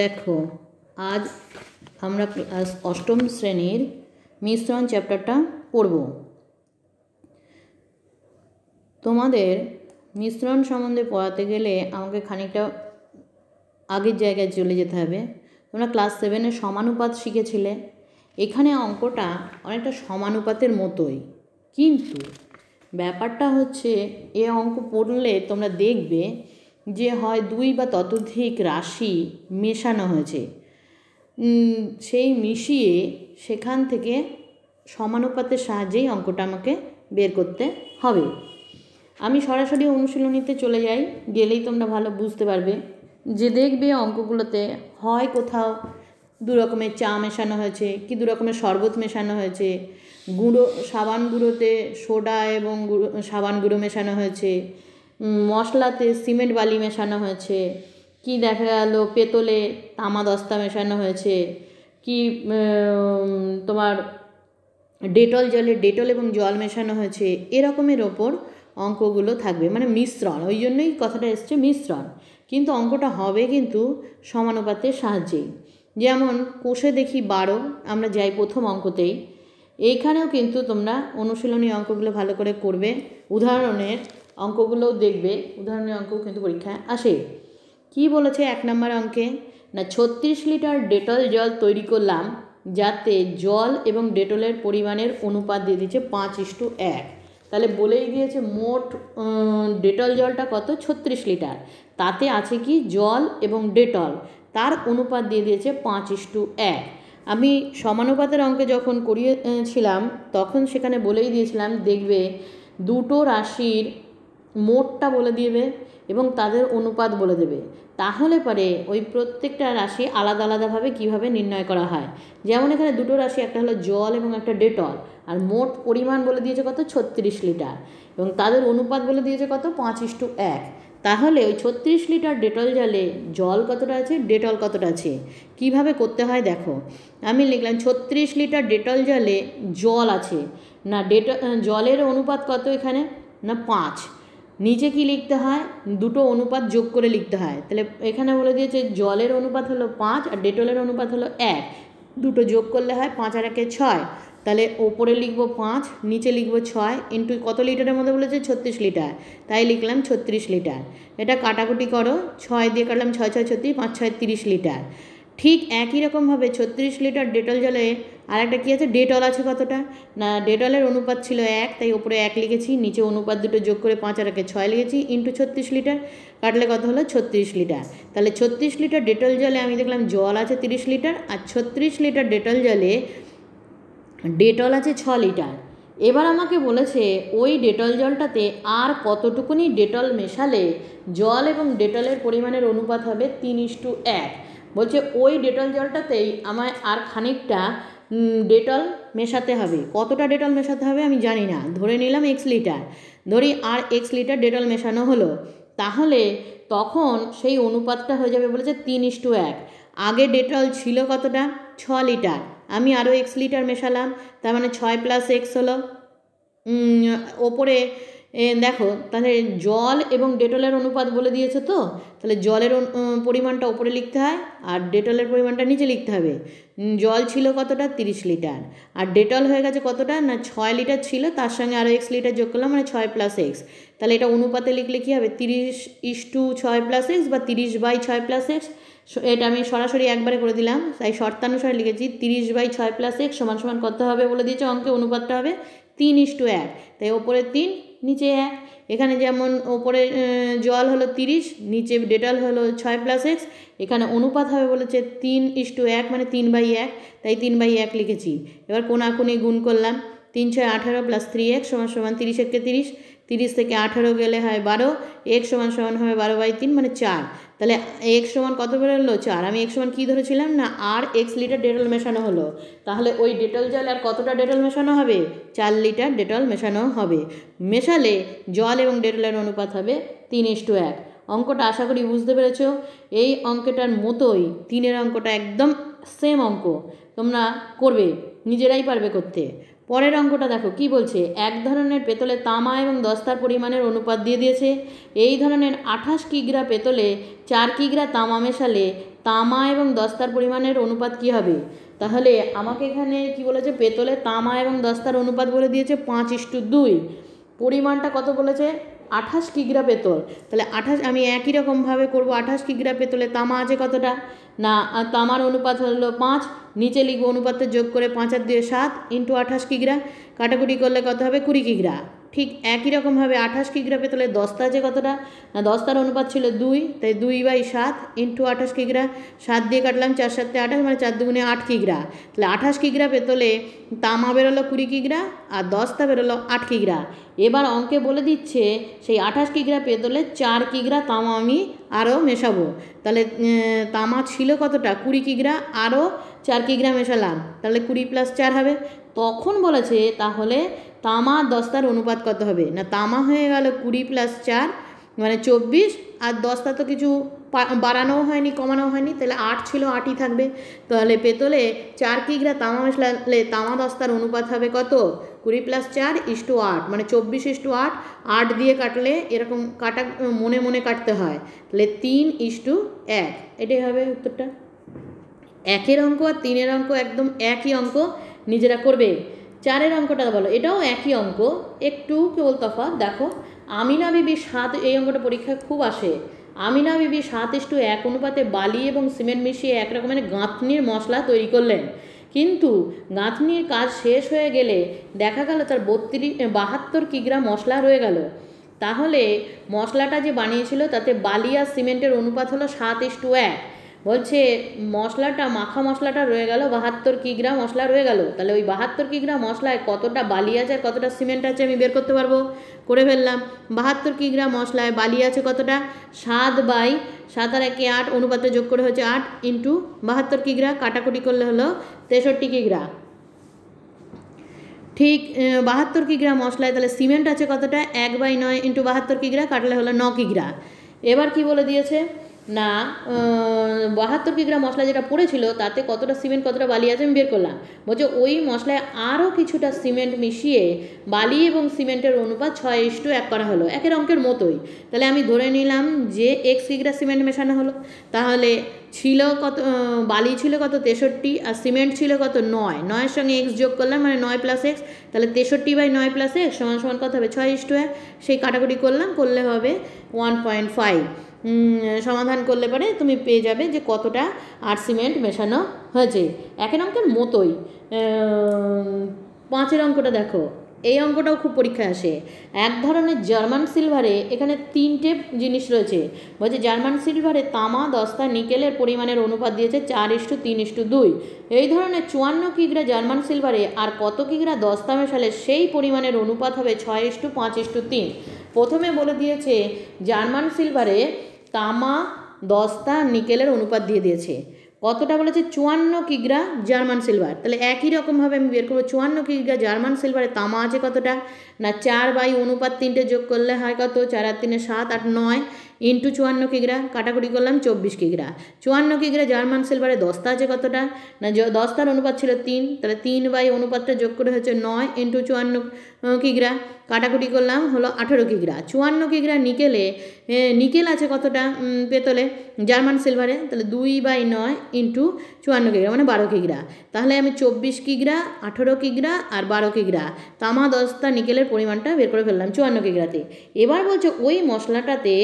দেখো, আজ আমরা অষ্টম শ্রেণির মিশ্রণ চ্যাপ্টারটা পড়ব। তোমাদের মিশ্রণ সম্বন্ধে পড়াতে গেলে আমাকে খানিকটা আগের জায়গায় চলে যেতে হবে। তোমরা ক্লাস সেভেনে সমানুপাত শিখেছিলে। এখানে অঙ্কটা অনেকটা সমানুপাতের মতোই। কিন্তু ব্যাপারটা হচ্ছে, এ অঙ্ক পড়লে তোমরা দেখবে যে হয় দুই বা ততোধিক রাশি মেশানো হয়েছে। সেই মিশিয়ে সেখান থেকে সমানুপাতের সাহায্যেই অঙ্কটা আমাকে বের করতে হবে। আমি সরাসরি অনুশীলনীতে চলে যাই, গেলেই তোমরা ভালো বুঝতে পারবে যে দেখবে অঙ্কগুলোতে হয় কোথাও দু রকমের চা মেশানো হয়েছে, কি দু রকমের শরবত মেশানো হয়েছে, গুঁড়ো, সাবান গুঁড়োতে সোডা এবং গুঁড়ো, সাবান গুঁড়ো মেশানো হয়েছে মশলাতে সিমেন্ট বালি মেশানো হয়েছে। কি দেখা গেল পেতলে তামা দস্তা মেশানো হয়েছে। কি তোমার ডেটল জলে, ডেটল এবং জল মেশানো হয়েছে। এরকমের ওপর অঙ্কগুলো থাকবে। মানে মিশ্রণ, ওই জন্যই কথাটা এসছে মিশ্রণ। কিন্তু অঙ্কটা হবে কিন্তু সমানুপাতের সাহায্যেই যেমন কোষে দেখি বারো, আমরা যাই প্রথম অঙ্কতেই। এইখানেও কিন্তু তোমরা অনুশীলনী অঙ্কগুলো ভালো করে করবে। উদাহরণের অঙ্কগুলোও দেখবে। উদাহরণের অঙ্ক কিন্তু পরীক্ষায় আসে। কি বলেছে এক নম্বর অঙ্কে? না, ছত্রিশ লিটার ডেটল জল তৈরি করলাম, যাতে জল এবং ডেটলের পরিমাণের অনুপাত দিয়ে দিচ্ছে পাঁচ ইস্টু এক। তাহলে বলেই দিয়েছে মোট ডেটল জলটা কত? ছত্রিশ লিটার। তাতে আছে কি? জল এবং ডেটল। তার অনুপাত দিয়ে দিয়েছে পাঁচ ইস্টু এক। আমি সমানুপাতের অঙ্কে যখন করিয়েছিলাম, তখন সেখানে বলেই দিয়েছিলাম, দেখবে, দুটো রাশির মোটটা বলে দিবে এবং তাদের অনুপাত বলে দেবে। তাহলে পরে ওই প্রত্যেকটা রাশি আলাদা আলাদাভাবে কীভাবে নির্ণয় করা হয়? যেমন এখানে দুটো রাশি, একটা হলো জল এবং একটা ডেটল। আর মোট পরিমাণ বলে দিয়েছে কত? ছত্রিশ লিটার। এবং তাদের অনুপাত বলে দিয়েছে কত? পাঁচ ইস্টু এক। তাহলে ওই ছত্রিশ লিটার ডেটল জলে জল কতটা আছে? ডেটল কতটা আছে? কীভাবে করতে হয় দেখো। আমি লিখলাম ছত্রিশ লিটার ডেটল জলে জল আছে। না ডেটল জলের অনুপাত কত এখানে? না, পাঁচ। নিচে কি লিখতে হয়? দুটো অনুপাত যোগ করে লিখতে হয়। তাহলে এখানে বলে দিয়েছে জলের অনুপাত হলো পাঁচ আর ডেটলের অনুপাত হলো এক। দুটো যোগ করলে হয় পাঁচ আর একে ছয়। তাহলে ওপরে লিখব পাঁচ, নিচে লিখব ছয় ইন্টু কত লিটারের মধ্যে বলেছে? ছত্রিশ লিটার। তাই লিখলাম ছত্রিশ লিটার। এটা কাটাকুটি করো। ছয় দিয়ে কাটলাম ছয় ছয়, ছত্রিশ, পাঁচ, ছয়, তিরিশ লিটার। ঠিক একই রকমভাবে ছত্রিশ লিটার ডেটল জলে আর একটা কী আছে? ডেটল আছে কতটা? না, ডেটলের অনুপাত ছিল এক, তাই ওপরে এক লিখেছি, নিচে অনুপাত দুটো যোগ করে পাঁচ আর একে ছয় লিখেছি, ইন্টু ছত্রিশ লিটার, কাটলে কত হলো? ছত্রিশ লিটার। তাহলে ছত্রিশ লিটার ডেটল জলে আমি দেখলাম জল আছে তিরিশ লিটার, আর ছত্রিশ লিটার ডেটল জলে ডেটল আছে ছ লিটার। এবার আমাকে বলেছে, ওই ডেটল জলটাতে আর কতটুকুনি ডেটল মেশালে জল এবং ডেটলের পরিমাণের অনুপাত হবে তিন ইস্টু এক। বলছে, ওই ডেটল জলটাতেই আমায় আর খানিকটা ডেটল মেশাতে হবে। কতটা ডেটল মেশাতে হবে আমি জানি না। ধরে নিলাম এক্স লিটার ধরি আর এক্স লিটার ডেটল মেশানো হলো, তাহলে তখন সেই অনুপাতটা হয়ে যাবে বলেছে তিন ইস্টু এক। আগে ডেটল ছিল কতটা? ছ লিটার আমি আরও এক্স লিটার মেশালাম, তার মানে ছয় প্লাস এক্স হলো ওপরে দেখো, তাহলে জল এবং ডেটলের অনুপাত বলে দিয়েছে তো? তাহলে জলের পরিমাণটা ওপরে লিখতে হয় আর ডেটলের পরিমাণটা নিচে লিখতে হবে। জল ছিল কতটা? তিরিশ লিটার। আর ডেটল হয়ে গেছে কতটা? না, ছয় লিটার ছিল, তার সঙ্গে আরও এক্স লিটার যোগ করলাম মানে ছয় প্লাস এক্স তাহলে এটা অনুপাতে লিখলে কী হবে? তিরিশ ইস টু ছয় প্লাস এক্স বা তিরিশ বাই ছয় প্লাস এক্স এটা আমি সরাসরি একবারে করে দিলাম, তাই শর্তানুসারে লিখেছি, তিরিশ বাই ছয় প্লাস এক্স সমান সমান কত হবে বলে দিয়েছে, অঙ্কে অনুপাতটা হবে তিন ইস্টু এক। তাই ওপরে তিন, নিচে এক। এখানে যেমন ওপরে জল হলো তিরিশ, নিচে ডেটল হলো ছয় প্লাস এক্স এখানে অনুপাত হবে বলেছে তিন ইস্টু এক মানে তিন বাই এক। তাই তিন বাই এক লিখেছি। এবার কোনাকুনি গুণ করলাম। তিন ছয় আঠারো প্লাস থ্রি এক সমান সমান তিরিশ একে তিরিশ। তিরিশ থেকে আঠারো গেলে হয় বারো। এক সমান সমান হবে বারো বাই তিন মানে চার। তাহলে এক্স সমান কত বেরোলো চার? আমি এক্স সমান কী ধরেছিলাম? না আর এক্স লিটার ডেটল মেশানো হলো। তাহলে ওই ডেটল জল আর কতটা ডেটল মেশানো হবে? চার লিটার ডেটল মেশানো হবে। মেশালে জল এবং ডেটলের অনুপাত হবে তিন ইস্টু এক। অঙ্কটা আশা করি বুঝতে পেরেছ। এই অঙ্কটার মতোই তিনের অঙ্কটা একদম সেম অঙ্ক। তোমরা করবে, নিজেরাই পারবে করতে। পরের অঙ্কটা দেখো, কি বলছে? এক ধরনের পেতলে তামা এবং দস্তার পরিমাণের অনুপাত দিয়ে দিয়েছে। এই ধরনের আঠাশ কিগ্রা পেতলে চার কিগ্রা তামা মেশালে তামা এবং দস্তার পরিমাণের অনুপাত কি হবে? তাহলে আমাকে এখানে কি বলেছে? পেতলে তামা এবং দস্তার অনুপাত বলে দিয়েছে পাঁচ ইস্টু দুই। পরিমাণটা কত বলেছে? আঠাশ কিগ্রা পেতল। তাহলে আঠাশ, আমি একই রকমভাবে করব, আঠাশ কিগ্রা পেতলে তামা আছে কতটা? না, তামার অনুপাত হলো পাঁচ নিচে লিখব অনুপাতে যোগ করে পাঁচ আর দিয়ে সাত ইন্টু আঠাশ কিগ্রা কাটাকুটি করলে কত হবে? কুড়ি কিগ্রা ঠিক একই রকমভাবে আঠাশ কিগ্রা পেতলে দস্তা আছে কতটা? না দস্তার অনুপাত ছিল দুই, তাই দুই বাই সাত ইন্টু আঠাশ কিগ্রা সাত দিয়ে কাটলাম চার সাতে আঠাশ মানে চার দুগুণে আট কিগ্রা তাহলে আঠাশ কিগ্রা পেতলে তামা বেরোলো কুড়ি কিগ্রা আর দস্তা বেরোলো আট কিগ্রা এবার অঙ্কে বলে দিচ্ছে, সেই আঠাশ কিগ্রা পেতলে চার কিগ্রা তামা আমি আরও মেশাবো। তাহলে তামা ছিল কতটা? কুড়ি কিগ্রা আরও চার কিগ্রা মেশালাম তাহলে কুড়ি প্লাস চার হবে। তখন বলেছে, তাহলে তামা দস্তার অনুপাত কত হবে? না, তামা হয়ে গেল কুড়ি প্লাস চার মানে চব্বিশ, আর দস্তা তো কিছু বাড়ানোও হয়নি কমানো হয়নি, তাহলে আট ছিল, আটই থাকবে। তাহলে পেতলে চার কিগ্রা তামা মেশালে তামা দস্তার অনুপাত হবে কত? কুড়ি প্লাস চার ইস্টু আট মানে চব্বিশ ইস্টু আট আট দিয়ে কাটলে এরকম কাটা, মনে মনে কাটতে হয়। তাহলে তিন ইস্টু এক, এটাই হবে উত্তরটা। একের অঙ্ক আর তিনের অঙ্ক একদম একই অঙ্ক নিজেরা করবে। চারের অঙ্কটা বলো, এটাও একই অঙ্ক। একটু কেবল তফাৎ, দেখো, আমিনা বিবি সাত, এই অঙ্কটা পরীক্ষায় খুব আসে। আমিনা বিবি সাত ইস্টু এক অনুপাতে বালি এবং সিমেন্ট মিশিয়ে এক রকমের গাঁথনির মশলা তৈরি করলেন। কিন্তু গাঁথনির কাজ শেষ হয়ে গেলে দেখা গেল তার বত্রিশ বাহাত্তর কিগ্রা মশলা রয়ে গেল। তাহলে মশলাটা যে বানিয়েছিল তাতে বালি আর সিমেন্টের অনুপাত হলো সাত ইস্টু এক। বলছে, মশলাটা, মাখা মশলাটা রয়ে গেল, বাহাত্তর কিগ্রা মশলা রয়ে গেল। তাহলে ওই বাহাত্তর কিগ্রা মশলায় কতটা বালি আছে আর কতটা সিমেন্ট আছে আমি বের করতে পারব? করে ফেললাম। বাহাত্তর কিগ্রা মশলায় বালি আছে কতটা? সাত বাই সাত আর একে আট অনুপাতে যোগ করে হচ্ছে আট ইন্টু বাহাত্তর কিগ্রা কাটাকুটি করলে হলো তেষট্টি কিগ্রা ঠিক বাহাত্তর কিগ্রা মশলায় তাহলে সিমেন্ট আছে কতটা? এক বাই নয় ইন্টু বাহাত্তর কিগ্রা কাটলে হলো ন কিগ্রা এবার কি বলে দিয়েছে? না বাহাত্তর কিগ্রা মশলা যেটা পড়েছিল, তাতে কতটা সিমেন্ট, কতটা বালি আছে আমি বের করলাম। বলছে ওই মশলায় আরও কিছুটা সিমেন্ট মিশিয়ে বালি এবং সিমেন্টের অনুপাত ছয় ইস্টু এক করা হলো, একের অঙ্কের মতোই। তাহলে আমি ধরে নিলাম যে এক্স কিগ্রা সিমেন্ট মেশানো হলো, তাহলে ছিল কত বালি ছিল কত তেষট্টি আর সিমেন্ট ছিল কত নয়। নয়ের সঙ্গে এক্স যোগ করলাম মানে নয় প্লাস এক্স তাহলে তেষট্টি বাই নয় প্লাস এক্স সমান সমান কত হবে? ছয় ইস্টু এক, সেই কাটাকুটি করলাম, করলে হবে ওয়ান পয়েন্ট ফাইভ সমাধান করলে পরে তুমি পেয়ে যাবে যে কতটা আর সিমেন্ট মেশানো হয়েছে। একের অঙ্কের মতোই। পাঁচের অঙ্কটা দেখো। এই অঙ্কটাও খুব পরীক্ষায় আসে। এক ধরনের জার্মান সিলভারে এখানে তিনটে জিনিস রয়েছে। বলছে জার্মান সিলভারে তামা, দস্তা, নিকেলের পরিমাণের অনুপাত দিয়েছে চার ইস্টু তিন ইস্টু দুই। এই ধরনের চুয়ান্ন কিগ্রা জার্মান সিলভারে আর কত কিগ্রা দস্তা মেশালে সেই পরিমাণের অনুপাত হবে ছয় ইস্টু পাঁচ ইস্টু তিন। প্রথমে বলে দিয়েছে জার্মান সিলভারে তামা দস্তা নিকেলের অনুপাত দিয়ে দিয়েছে। কতটা বলেছে? চুয়ান্ন কিগ্রা জার্মান সিলভার। তাহলে একই রকমভাবে আমি বের করব। চুয়ান্ন কিগ্রা জার্মান সিলভারে তামা আছে কতটা? না চার বাই অনুপাত তিনটে যোগ করলে হয় কত? চার আর তিনে সাত, আট, নয়। ইন্টু চুয়ান্ন কিগ্রা, কাটাকুটি করলাম চব্বিশ কিগ্রা। চুয়ান্ন কিগ্রা জার্মান সিলভারে দস্তা আছে কতটা? না দস্তার অনুপাত ছিল তিন, তাহলে তিন বাই অনুপাতটা যোগ করে হচ্ছে নয় ইন্টু চুয়ান্ন কিগ্রা। কাটাকুটি করলাম হলো আঠেরো কিগ্রা। চুয়ান্ন কিগ্রা নিকেলে নিকেল আছে কতটা? পেতলে, জার্মান সিলভারে, তাহলে দুই বাই নয় ইন্টু চুয়ান্ন কিগ্রা মানে বারো কিগ্রা তাহলে আমি চব্বিশ কিগ্রা আঠেরো কিগ্রা আর বারো কিগ্রা তামা দস্তা নিকেলের পরিমাণটা বের করে ফেললাম চুয়ান্ন কিগ্রাতে এবার বলছে ওই মশলাটাতে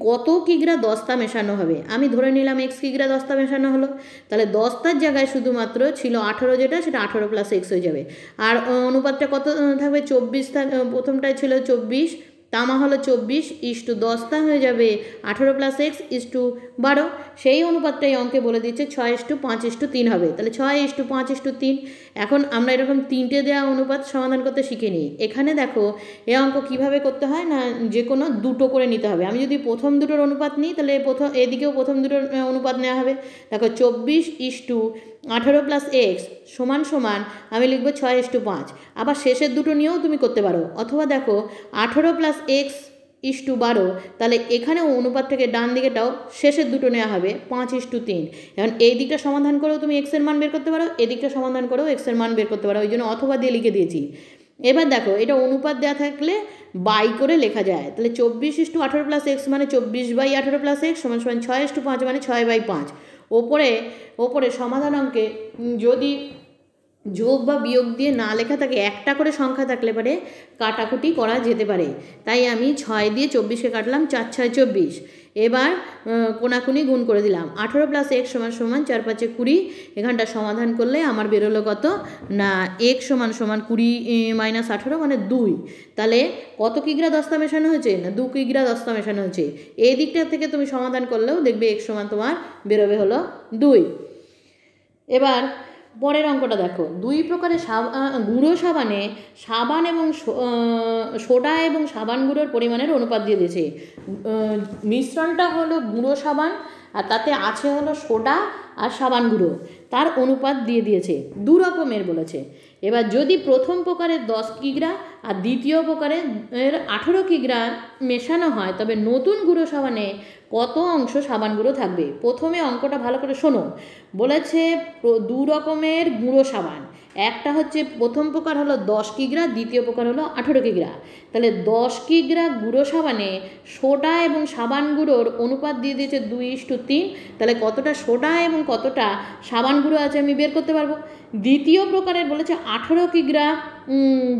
কত কিগ্রা দস্তা মেশানো হবে? আমি ধরে নিলাম এক্স কিগ্রা দস্তা মেশানো হলো। তাহলে দস্তার জায়গায় শুধুমাত্র ছিল আঠেরো যেটা, সেটা আঠেরো প্লাস এক্স হয়ে যাবে। আর অনুপাতটা কত থাকবে? চব্বিশ প্রথমটায় ছিল চব্বিশ তামা হলো চব্বিশ, ইস টু দশটা হয়ে যাবে আঠেরো প্লাস এক্স ইস টু বারো। সেই অনুপাতটাই অঙ্কে বলে দিচ্ছে ছয় ইস টু পাঁচ ইস টু তিন হবে। তাহলে ছয় ইস টু পাঁচ ইস টু তিন। এখন আমরা এরকম তিনটে দেওয়া অনুপাত সমাধান করতে শিখে নিই। এখানে দেখো, এ অঙ্ক কীভাবে করতে হয় না যে কোনো দুটো করে নিতে হবে। আমি যদি প্রথম দুটোর অনুপাত নিই, তাহলে প্রথম এদিকেও প্রথম দুটোর অনুপাত নেওয়া হবে। দেখো চব্বিশ ইস টু আঠেরো প্লাস এক্স সমান সমান আমি লিখব ছয় ইস টু পাঁচ। আবার শেষের দুটো নিয়েও তুমি করতে পারো। অথবা দেখো, আঠেরো প্লাস এক্স ইস টু বারো, তাহলে এখানেও অনুপাতটাকে ডান দিকেটাও শেষের দুটো নেওয়া হবে, পাঁচ ইস্টু তিন। এখন এই দিকটা সমাধান করেও তুমি এক্সের মান বের করতে পারো এদিকটা সমাধান করেও এক্সের মান বের করতে পারো, ওই জন্য অথবা দিয়ে লিখে দিয়েছি। এবার দেখো, এটা অনুপাত দেওয়া থাকলে বাই করে লেখা যায়। তাহলে চব্বিশ ইস টু আঠারো প্লাস এক্স মানে চব্বিশ বাই আঠারো প্লাস এক্স সমান সমান ছয় ইস্টু পাঁচ মানে ছয় বাই পাঁচ। ওপরে ওপরে সমাধান অঙ্কে যদি যোগ বা বিয়োগ দিয়ে না লেখা থাকে, একটা করে সংখ্যা থাকলে পারে কাটাকুটি করা যেতে পারে। তাই আমি ছয় দিয়ে চব্বিশকে কাটলাম, চার, ছয়, চব্বিশ। এবার কোনাকুনি গুণ করে দিলাম। আঠেরো প্লাস এক সমান সমান চার পাঁচে কুড়ি, এখানটা সমাধান করলে আমার বেরোলো কত? না, এক সমান সমান কুড়ি মাইনাস আঠেরো মানে দুই। তাহলে কত কিগ্রা দস্তা মেশানো হয়েছে? না, দু কিগ্রা দস্তা মেশানো হয়েছে। এই দিকটা থেকে তুমি সমাধান করলেও দেখবে এক সমান তোমার বেরোবে হলো দুই। এবার পরের অঙ্কটা দেখো। দুই প্রকারের গুঁড়ো সাবানে সাবান এবং সোডা এবং সাবান গুঁড়োর পরিমাণের অনুপাত দিয়ে দিয়েছে। মিশ্রণটা হলো গুঁড়ো সাবান আর তাতে আছে হলো সোডা আর সাবান গুঁড়ো। তার অনুপাত দিয়ে দিয়েছে। দু রকমের বলেছে। এবার যদি প্রথম প্রকারের দশ কিগ্রা আর দ্বিতীয় প্রকারের আঠেরো কিগ্রা মেশানো হয়, তবে নতুন গুঁড়ো সাবানে কত অংশ সাবান গুঁড়ো থাকবে? প্রথমে অঙ্কটা ভালো করে শোনো। বলেছে দু রকমের গুঁড়ো সাবান। একটা হচ্ছে প্রথম প্রকার হলো দশ কিগ্রা দ্বিতীয় প্রকার হলো আঠেরো কিগ্রা তাহলে দশ কিগ্রা গুঁড়ো সাবানে সোডা এবং সাবান গুঁড়োর অনুপাত দিয়ে দিয়েছে দুই ইস্টু তিন। তাহলে কতটা সোডা এবং কতটা সাবান গুঁড়ো আছে আমি বের করতে পারব? দ্বিতীয় প্রকারের বলেছে আঠেরো কিগ্রা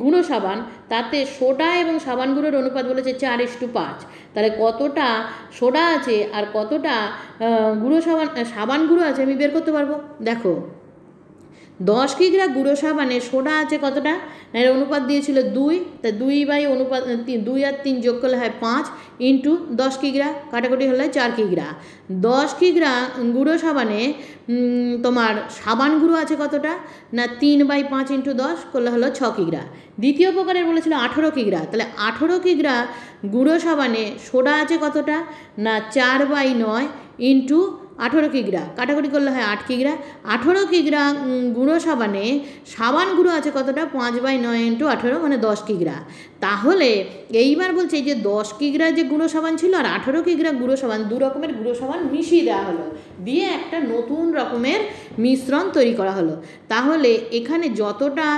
গুঁড়ো সাবান, তাতে সোডা এবং সাবান গুঁড়োর অনুপাত বলেছে চার ইস টু পাঁচ। তাহলে কতটা সোডা আছে আর কতটা গুঁড়ো সাবান সাবান গুঁড়ো আছে আমি বের করতে পারব? দেখো। দশ কিগ্রা গুঁড়ো সাবানে সোডা আছে কতটা? এর অনুপাত দিয়েছিল দুই, তা দুই বাই অনুপাত দুই আর তিন যোগ করলে হয় পাঁচ, ইন্টু দশ কিগ্রা কাটাকুটি হলে চার কিগ্রা দশ কিগ্রা গুঁড়ো সাবানে তোমার সাবান গুঁড়ো আছে কতটা? না তিন বাই পাঁচ ইন্টু দশ করলে হলো ছ কিগ্রা দ্বিতীয় প্রকারের বলেছিল আঠেরো কিগ্রা তাহলে আঠেরো কিগ্রা গুঁড়ো সাবানে সোডা আছে কতটা? না চার বাই নয় ইন্টু আঠেরো কিগ্রা। কাটাকুটি করলে হয় আট কিগ্রা। আঠেরো কিগ্রা গুঁড়ো সাবানে, সাবান গুঁড়ো আছে কতটা? পাঁচ বাই নয় ইন্টু আঠেরো মানে দশ কিগ্রা। তাহলে এইবার বলছে যে দশ কিগ্রা যে গুঁড়ো সাবান ছিল আর আঠেরো কিগ্রা গুঁড়ো সাবান, দু রকমের গুঁড়ো সাবান মিশিয়ে দেওয়া হলো। দিয়ে একটা নতুন রকমের মিশ্রণ তৈরি করা হলো। তাহলে এখানে যতটা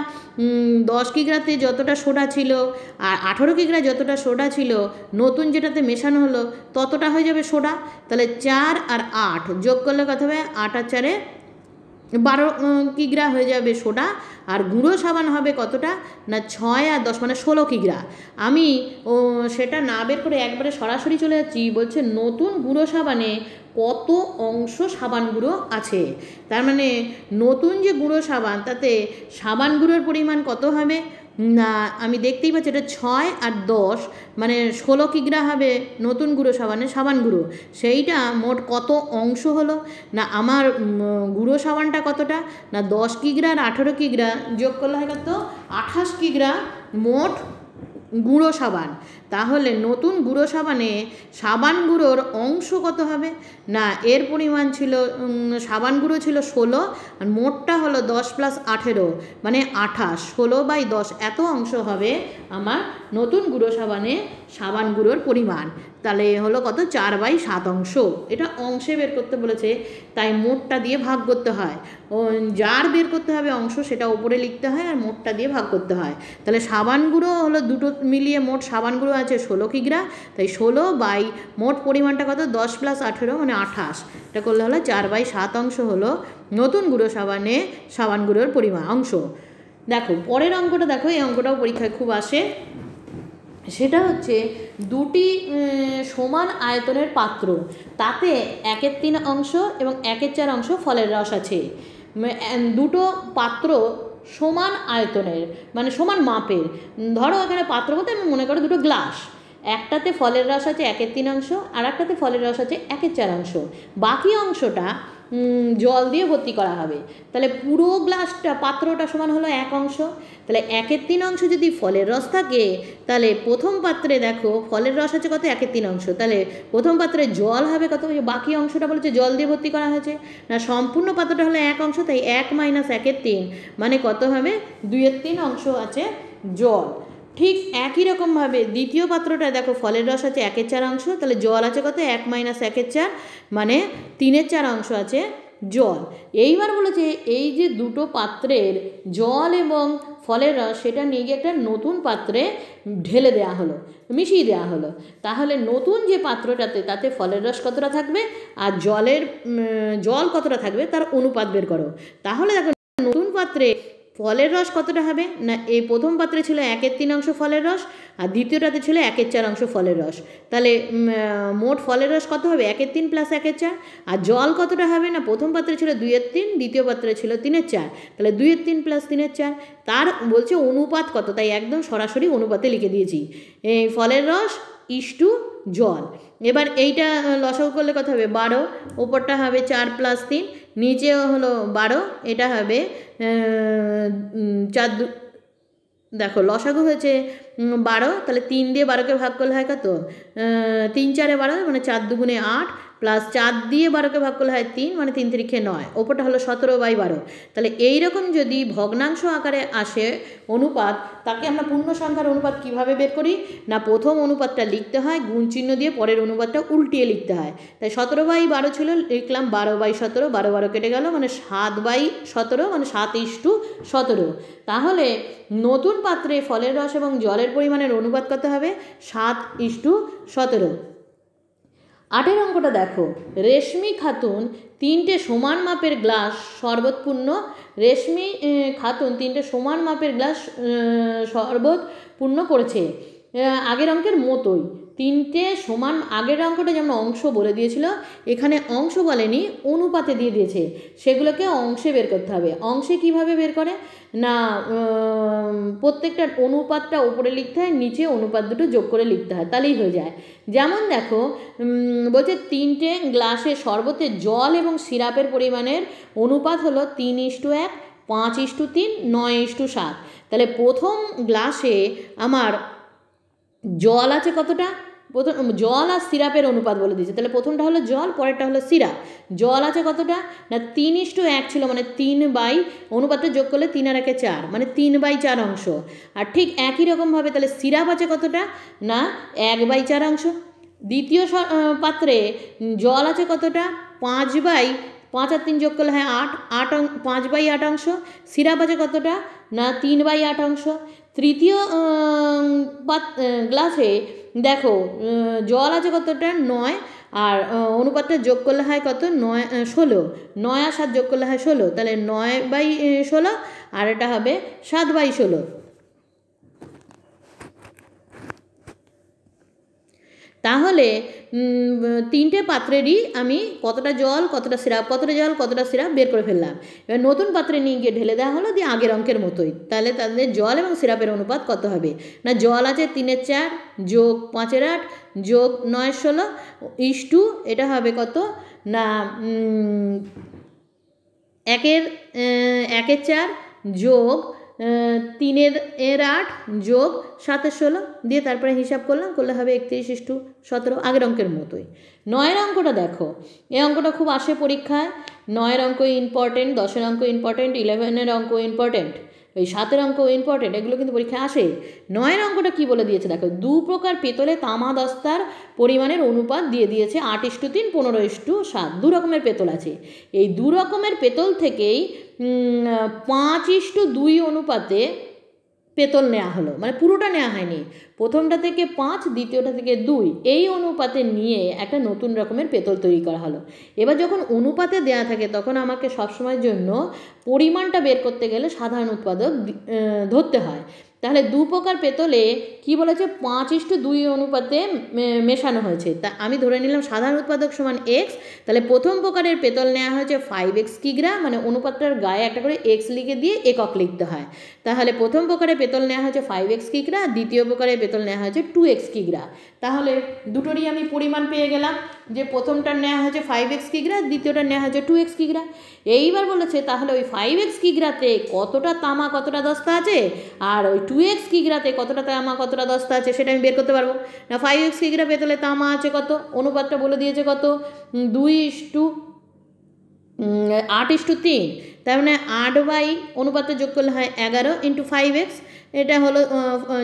দশ কিগ্রাতে যতটা সোডা ছিল আর আঠেরো কিগ্রা যতটা সোডা ছিল, নতুন যেটাতে মেশানো হলো, ততটা হয়ে যাবে সোডা। তাহলে চার আর আট যোগ করলে কত হবে? আট আর চারে বারো কিগ্রা হয়ে যাবে সোডা আর গুঁড়ো সাবান হবে কতটা? না, ছয় আর দশ মানে ষোলো কিগ্রা। আমি, ও, সেটা না বের করে একবারে সরাসরি চলে যাচ্ছি, বলছে নতুন গুঁড়ো সাবানে কত অংশ সাবান গুঁড়ো আছে? তার মানে নতুন যে গুঁড়ো সাবান, তাতে সাবান গুঁড়োর পরিমাণ কত হবে? আমি দেখতেই পাচ্ছি এটা ছয় আর দশ মানে ষোলো কিগ্রা হবে? নতুন গুঁড়ো সাবানে সাবান গুঁড়ো। সেইটা মোট কত অংশ হলো? না, আমার গুঁড়ো সাবানটা কতটা? না, দশ কিগ্রা আর আঠেরো কিগ্রা যোগ করলে হয় কত? আঠাশ কিগ্রা মোট গুঁড়ো সাবান। তাহলে নতুন গুঁড়ো সাবানে সাবান গুঁড়োর অংশ কত হবে? না, এর পরিমাণ ছিল সাবান গুঁড়ো ছিল ষোলো আর মোটটা হলো দশ প্লাস আঠেরো মানে আঠাশ। ষোলো বাই দশ, এত অংশ হবে আমার নতুন গুঁড়ো সাবানে সাবান গুঁড়োর পরিমাণ। তাহলে হলো কত? চার বাই সাত অংশ। এটা অংশে বের করতে বলেছে, তাই মোটটা দিয়ে ভাগ করতে হয়। যার বের করতে হবে অংশ, সেটা ওপরে লিখতে হয় আর মোটটা দিয়ে ভাগ করতে হয়। তাহলে সাবান গুঁড়ো হলো দুটো মিলিয়ে মোট সাবান গুঁড়ো আছে ষোলো কিগ্রা। তাই ষোলো বাই মোট পরিমাণটা কত? দশ প্লাস আঠেরো মানে আঠাশ। এটা করলে হলো চার বাই সাত অংশ হলো নতুন গুঁড়ো সাবানে সাবান গুঁড়োর পরিমাণ অংশ। দেখো, পরের অঙ্কটা দেখো, এই অঙ্কটাও পরীক্ষায় খুব আসে। সেটা হচ্ছে দুটি সমান আয়তনের পাত্র। তাতে একের তিন অংশ এবং একের চার অংশ ফলের রস আছে। দুটো পাত্র সমান আয়তনের মানে সমান মাপের। ধরো এখানে পাত্র বলতে আমি মনে করো দুটো গ্লাস। একটাতে ফলের রস আছে একের তিন অংশ আর একটাতে ফলের রস আছে একের চার অংশ। বাকি অংশটা জল দিয়ে ভর্তি করা হবে। তাহলে পুরো গ্লাসটা, পাত্রটা সমান হলো এক অংশ। তাহলে একের তিন অংশ যদি ফলের রস থাকে, তাহলে প্রথম পাত্রে দেখো ফলের রস আছে কত? একের তিন অংশ। তাহলে প্রথম পাত্রে জল হবে কত? বাকি অংশটা বলেছে জল দিয়ে ভর্তি করা হয়েছে। না, সম্পূর্ণ পাত্রটা হলো এক অংশ, তাই এক মাইনাস একের তিন মানে কত হবে? দুইয়ের তিন অংশ আছে জল। ঠিক একই রকমভাবে দ্বিতীয় পাত্রটা দেখো, ফলের রস আছে একের চার অংশ, তাহলে জল আছে কত? এক মাইনাস একের চার মানে তিনের চার অংশ আছে জল। এইবার বলেছে এই যে দুটো পাত্রের জল এবং ফলের রস, সেটা নিয়ে গিয়ে একটা নতুন পাত্রে ঢেলে দেওয়া হলো, মিশিয়ে দেওয়া হলো। তাহলে নতুন যে পাত্রটাতে, তাতে ফলের রস কতটা থাকবে? আর জলের জল কতটা থাকবে? তার অনুপাত বের করো। তাহলে দেখো, নতুন পাত্রে ফলের রস কতটা হবে? না, এই প্রথম পাত্রে ছিল একের তিন অংশ ফলের রস, আর দ্বিতীয়টাতে ছিল একের চার অংশ ফলের রস। তাহলে মোট ফলের রস কত হবে? একের তিন প্লাস একের চার। আর জল কতটা হবে? না, প্রথম পাত্রে ছিল দুইয়ের তিন, দ্বিতীয় পাত্রে ছিল তিনের চার। তাহলে দুইয়ের তিন প্লাস তিনের চার। তার বলছে অনুপাত কত? তাই একদম সরাসরি অনুপাতে লিখে দিয়েছি। এই ফলের রস ইস্টু জল। এবার এইটা লসাগু করলে কথা হবে? বারো। ওপরটা হবে চার প্লাস তিন। নিচে হলো বারো। এটা হবে চার দু, দেখো, লসাগু হয়েছে বারো। তাহলে তিন দিয়ে বারোকে ভাগ করলে হয় কত? তিন চারে বারো মানে চার দুগুণে আট। প্লাস চার দিয়ে বারোকে ভাগ করলে হয় তিন মানে তিন তিরিখে নয়। ওপরটা হলো সতেরো বাই বারো। তাহলে এই রকম যদি ভগ্নাংশ আকারে আসে অনুপাত, তাকে আমরা পূর্ণ সংখ্যার অনুপাত কীভাবে বের করি? না, প্রথম অনুপাতটা লিখতে হয়, গুণ চিহ্ন দিয়ে পরের অনুপাতটা উল্টিয়ে লিখতে হয়। তাই সতেরো বাই বারো ছিল, লিখলাম বারো বাই সতেরো, বারো বারো কেটে গেল মানে সাত বাই সতেরো মানে সাত ইস্টু সতেরো। তাহলে নতুন পাত্রে ফলের রস এবং জলের পরিমাণের অনুপাত কত হবে? সাত ইস্টু সতেরো। আটের অঙ্কটা দেখো। রেশমি খাতুন তিনটে সমান মাপের গ্লাস, শরবতপূর্ণ। রেশমি খাতুন তিনটে সমান মাপের গ্লাস শরবত পূর্ণ করেছে। আগের অঙ্কের মতোই। তিনটে সমান আগের অঙ্কটা যেমন অংশ বলে দিয়েছিল, এখানে অংশ বলেনি, অনুপাতে দিয়ে দিয়েছে। সেগুলোকে অংশে বের করতে হবে। অংশে কীভাবে বের করে? না প্রত্যেকটা অনুপাতটা ওপরে লিখতে হয়, নিচে অনুপাত দুটো যোগ করে লিখতে হয়, তাহলেই হয়ে যায়। যেমন দেখো বলছে তিনটে গ্লাসে শরবতে জল এবং সিরাপের পরিমাণের অনুপাত হলো তিন ইস্টু এক, পাঁচ ইস্টু তিন, নয় ইস্টু সাত। তাহলে প্রথম গ্লাসে আমার জল আছে কতটা? প্রথম জল আর সিরাপের অনুপাত বলে দিয়েছে। তাহলে প্রথমটা হলো জল, পরেরটা হলো সিরাপ। জল আছে কতটা? না, তিন ইস্টু এক ছিল মানে তিন বাই, অনুপাতটা যোগ করলে তিন আর একে চার মানে তিন বাই চার অংশ। আর ঠিক একই রকমভাবে তাহলে সিরাপ আছে কতটা? না, এক বাই চার অংশ। দ্বিতীয় পাত্রে জল আছে কতটা? পাঁচ বাই, পাঁচ আর তিন যোগ করলে হয় আট আট পাঁচ বাই আট অংশ। সিরাপ আছে কতটা? না, তিন বাই আট অংশ। তৃতীয় গ্লাসে দেখো জল আছে কতটা? নয়। আর অনুপাতটা যোগ করলে হয় কত? নয় ষোলো। নয় আর সাত যোগ করলে হয় ষোলো। তাহলে নয় বাই ষোলো। আর এটা হবে সাত বাই ষোলো। তাহলে তিনটে পাত্রেরই আমি কতটা জল, কতটা সিরাপ, কতটা জল, কতটা সিরাপ বের করে ফেললাম। এবার নতুন পাত্রে নিয়ে গিয়ে ঢেলে দেওয়া হলো দিয়ে আগের অঙ্কের মতোই। তাহলে তাদের জল এবং সিরাপের অনুপাত কত হবে? না, জল আছে তিনের চার, যোগ পাঁচের আট, যোগ নয় ষোলো, ইস টু, এটা হবে কত? না একের একের চার, যোগ তিনের এর আট যোগ সাতের ষোলো দিয়ে তারপরে হিসাব করলাম, করলে হবে একত্রিশ ইস্টু সতেরো, আগের অঙ্কের মতোই। নয়ের অঙ্কটা দেখো এই অঙ্কটা খুব আসে পরীক্ষায়, নয়ের অঙ্ক ইম্পর্টেন্ট দশের অঙ্ক ইম্পর্টেন্ট ইলেভেনের অঙ্ক ইম্পর্টেন্ট ওই সাতের অঙ্ক ইম্পর্টেন্ট এগুলো কিন্তু পরীক্ষায় আসে। নয়ের অঙ্কটা কি বলে দিয়েছে? দেখো, দু প্রকার পেতলে তামা দস্তার পরিমাণের অনুপাত দিয়ে দিয়েছে আট ইস্টু তিন, পনেরো ইস্টু সাত। দু রকমের পেতল আছে। এই দু রকমের পেতল থেকেই পাঁচ ইস্টু দুই অনুপাতে পেতল নেওয়া হলো মানে পুরোটা নেওয়া হয়নি। প্রথমটা থেকে পাঁচ, দ্বিতীয়টা থেকে দুই, এই অনুপাতে নিয়ে একটা নতুন রকমের পেতল তৈরি করা হলো। এবার যখন অনুপাতে দেয়া থাকে, তখন আমাকে সবসময়ের জন্য পরিমাণটা বের করতে গেলে সাধারণ উৎপাদক ধরতে হয়। তাহলে দু প্রকার পেতলে কি বলেছে? পাঁচ ইস্টু দুই অনুপাতে মেশানো হয়েছে। তা আমি ধরে নিলাম সাধারণ উৎপাদক সমান এক্স তাহলে প্রথম প্রকারের পেতল নেওয়া হয়েছে ফাইভ এক্স কিগ্রা মানে অনুপাতটার গায়ে একটা করে এক্স লিখে দিয়ে একক লিখতে হয়। তাহলে প্রথম প্রকারের পেতল নেওয়া হয়েছে ফাইভ এক্স কিগ্রা দ্বিতীয় প্রকারের পেতল নেওয়া হয়েছে টু এক্স কিগ্রা তাহলে দুটোরই আমি পরিমাণ পেয়ে গেলাম। যে প্রথমটার নেওয়া হয়েছে ফাইভ এক্স কিগ্রা দ্বিতীয়টা নেওয়া হয়েছে টু এক্স কিগ্রা। এইবার বলেছে, তাহলে ওই ফাইভ এক্স কিগ্রাতে কতটা তামা, কতটা দস্তা আছে? আর ওই টু এক্স কিগ্রাতে কতটা তামা, কতটা দস্তা আছে সেটা আমি বের করতে পারব। না ফাইভ এক্স কিগ্রা পেতলে তামা আছে কত? অনুপাতটা বলে দিয়েছে কত? দুই ইস টু আট ইস টু তিন। তার মানে আট বাই অনুপাতটা যোগ করলে হয় এগারো ইন্টু ফাইভ এক্স এটা হলো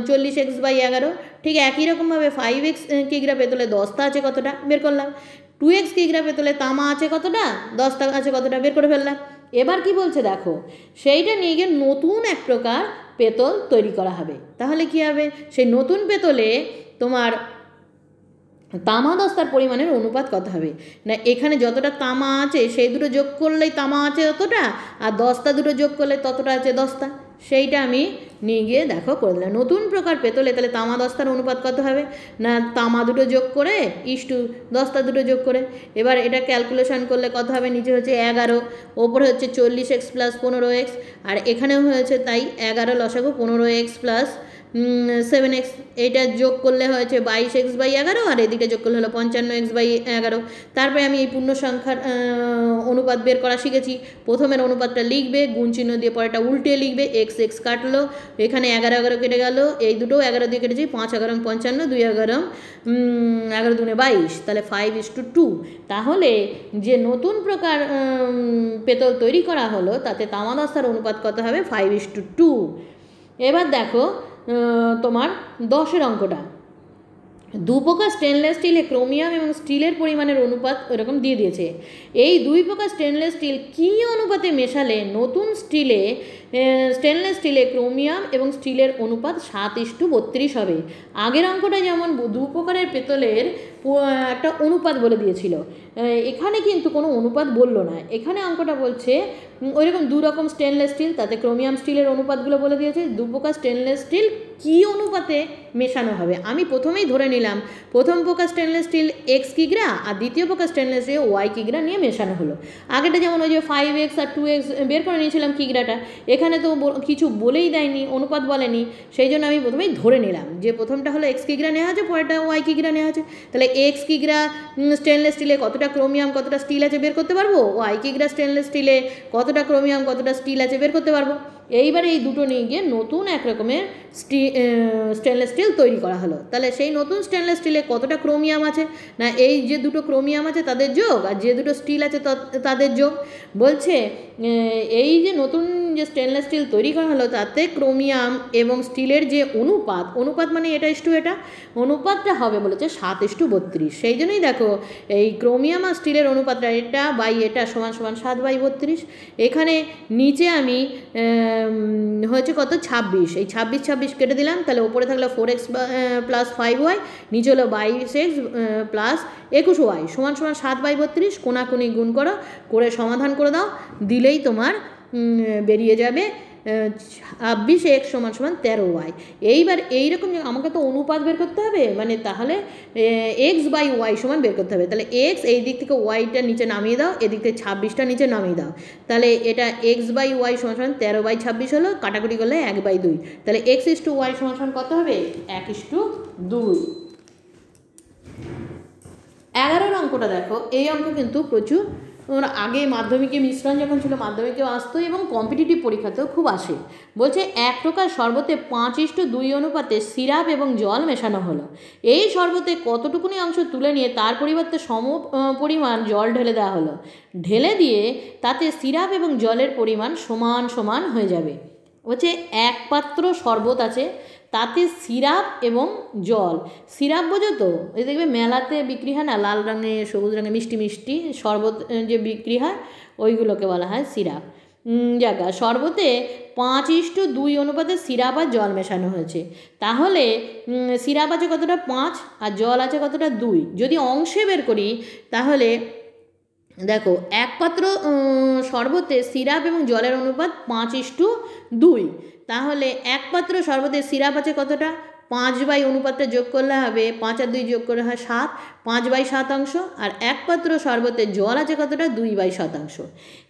চল্লিশ এক্স বাই এগারো। ঠিক একই রকমভাবে ফাইভ এক্স কিগ্রা পেতলে দশটা আছে কতটা? বের করলাম। টু এক্স কিগ্রা পেতলে তামা আছে কতটা? দশটা আছে কতটা? বের করে ফেললাম। এবার কি বলছে দেখো, সেইটা নিয়ে গিয়ে নতুন এক প্রকার পেতল তৈরি করা হবে। তাহলে কি হবে? সেই নতুন পেতলে তোমার তামা দস্তার পরিমাণের অনুপাত কত হবে? না, এখানে যতটা তামা আছে, সেই দুটো যোগ করলেই তামা আছে ততটা আর দস্তা দুটো যোগ করলে ততটা আছে দস্তা সেইটা আমি নিয়ে গিয়ে দেখো করে দিলাম। নতুন প্রকার পেতলে, তাহলে তামা দস্তার অনুপাত কত হবে? না, তামা দুটো যোগ করে, ইস্টু দস্তা দুটো যোগ করে। এবার এটা ক্যালকুলেশন করলে কত হবে? নিচে হচ্ছে এগারো, ওপরে হচ্ছে চল্লিশ এক্স প্লাস পনেরো এক্স, আর এখানেও হয়েছে তাই এগারো লসাগু পনেরো এক্স প্লাস সেভেন এক্স এইটা যোগ করলে হয়েছে বাইশ এক্স বাই এগারো, আর এদিকে যোগ করলে হলো পঞ্চান্ন এক্স বাই এগারো। তারপরে আমি এই পূর্ণ সংখ্যার অনুপাত বের করা শিখেছি। প্রথমের অনুপাতটা লিখবে, গুণ চিহ্ন দিয়ে পরেটা উল্টে লিখবে এক্স এক্স কাটলো, এখানে এগারো এগারো কেটে গেল, এই দুটো এগারো দিয়ে কেটেছি, পাঁচ এগারো পঞ্চান্ন, দুই এগারো এগারো দুনে বাইশ, তাহলে ফাইভ ইস টু টু তাহলে যে নতুন প্রকার পেতল তৈরি করা হলো, তাতে তামাদাস্তার অনুপাত কত হবে? ফাইভ ইস টু টু এবার দেখো তোমার দশের অঙ্কটা। দু প্রকার স্টেনলেস স্টিলে ক্রোমিয়াম এবং স্টিলের পরিমাণের অনুপাত এরকম দিয়ে দিয়েছে। এই দুই প্রকার স্টেনলেস স্টিল কী অনুপাতে মেশালে? নতুন স্টিলে স্টেনলেস স্টিলে ক্রোমিয়াম এবং স্টিলের অনুপাত সাত ইস্টু বত্রিশ হবে। আগের অঙ্কটা যেমন দু প্রকারের পেতলের একটা অনুপাত বলে দিয়েছিল। এখানে কিন্তু কোনো অনুপাত বলল না। এখানে অঙ্কটা বলছে ওই রকম দু রকম স্টেনলেস স্টিল তাতে ক্রোমিয়াম স্টিলের অনুপাতগুলো বলে দিয়েছে। দু প্রকার স্টেনলেস স্টিল কী অনুপাতে মেশানো হবে? আমি প্রথমেই ধরে নিলাম, প্রথম প্রকার স্টেনলেস স্টিল এক্স কিগ্রা আর দ্বিতীয় প্রকার স্টেনলেস স্টিল ওয়াই কিগ্রা নিয়ে মেশানো হলো। আগেটা যেমন ওই যে ফাইভ এক্স আর টু এক্স বের করে নিয়েছিলাম কিগ্রাটা, এখানে তো কিছু বলেই দেয়নি, অনুপাত বলেনি। সেই জন্য আমি প্রথমেই ধরে নিলাম যে প্রথমটা হলো এক্স কিগ্রা নেওয়া আছে পরেরটা ওয়াই কিগ্রা নেওয়া আছে তাহলে এক্স কিগ্রা স্টেনলেস স্টিলে কতটা ক্রোমিয়াম কতটা স্টিল আছে বের করতে পারব? ওয়াই কিগ্রা স্টেনলেস স্টিলে কতটা ক্রোমিয়াম কতটা স্টিল আছে বের করতে পারব। এইবারে এই দুটো নিয়ে গিয়ে নতুন এক রকমের স্টি স্টেনলেস স্টিল তৈরি করা হলো। তাহলে সেই নতুন স্টেনলেস স্টিলে কতটা ক্রোমিয়াম আছে? না, এই যে দুটো ক্রোমিয়াম আছে তাদের যোগ, আর যে দুটো স্টিল আছে তাদের যোগ। বলছে এই যে নতুন যে স্টেনলেস স্টিল তৈরি করা হলো, তাতে ক্রোমিয়াম এবং স্টিলের যে অনুপাত অনুপাত মানে এটা ইস্টু এটা, অনুপাতটা হবে বলেছে সাত ইস্টু বত্রিশ। সেই জন্যই দেখো, এই ক্রোমিয়াম আর স্টিলের অনুপাতটা এটা বাই এটা সমান সমান সাত বাই বত্রিশ। এখানে নিচে আমি হয়েছে কত? ছাব্বিশ। এই ছাব্বিশ ছাব্বিশ কেটে দিলাম, তাহলে ওপরে থাকল four x plus five y নিচে হলো বাইশ এক্স প্লাস একুশ ওয়াই সমান সমান সাত বাই বত্রিশ, কোনাকুনি গুণ করো, করে সমাধান করে দাও, দিলেই তোমার বেরিয়ে যাবে ছাব্বিশ এক্স সমান সমান তেরো ওয়াই। এইবার এইরকম আমাকে তো অনুপাত বের করতে হবে মানে তাহলে এক্স বাই ওয়াই সমান বের করতে হবে। তাহলে এক্স এই দিক থেকে ওয়াইটা নিচে নামিয়ে দাও, এদিক থেকে ছাব্বিশটা নিচে নামিয়ে দাও। তাহলে এটা এক্স বাই ওয়াই সমান সমান তেরো বাই ছাব্বিশ হলো, কাটাকুটি করলে এক বাই দুই। তাহলে এক্স ইস টু ওয়াই সমান সমান কত হবে? এক ইস টু দুই। এগারোর অঙ্কটা দেখো, এই অঙ্ক কিন্তু প্রচুর আগে মাধ্যমিকে মিশ্রণ যখন ছিল, মাধ্যমিকেও আসতো এবং কম্পিটিটিভ পরীক্ষাতেও খুব আসে। বলছে, এক প্রকার শরবতে পাঁচ ইস্টু দুই অনুপাতে সিরাপ এবং জল মেশানো হলো। এই শরবতে কতটুকুনি অংশ তুলে নিয়ে তার পরিবর্তে সম পরিমাণ জল ঢেলে দেওয়া হলো। ঢেলে দিয়ে তাতে সিরাপ এবং জলের পরিমাণ সমান সমান হয়ে যাবে। বলছে, এক পাত্র শরবত আছে তাতে সিরাপ এবং জল। সিরাপ বোঝো তো? এই দেখবে মেলাতে বিক্রি হয় না? লাল রঙে, সবুজ রঙে, মিষ্টি মিষ্টি, শরবত যে বিক্রি হয়, ওইগুলোকে বলা হয় সিরাপ। জায়গা শরবতে পাঁচ ইস্টু দুই অনুপাতে সিরাপ আর জল মেশানো হয়েছে। তাহলে সিরাপ আছে কতটা? পাঁচ, আর জল আছে কতটা? দুই। যদি অংশে বের করি, তাহলে দেখো এক পাত্র শরবতে সিরাপ এবং জলের অনুপাত পাঁচ ইস্টু দুই। তাহলে এক পাত্র শরবতের সিরাপ আছে কতটা? পাঁচ বাই অনুপাতটা যোগ করলে হবে, পাঁচ আর দুই যোগ করলে হয় সাত, পাঁচ বাই শতাংশ আর এক পাত্র শরবতের জল আছে কতটা? দুই বাই শতাংশ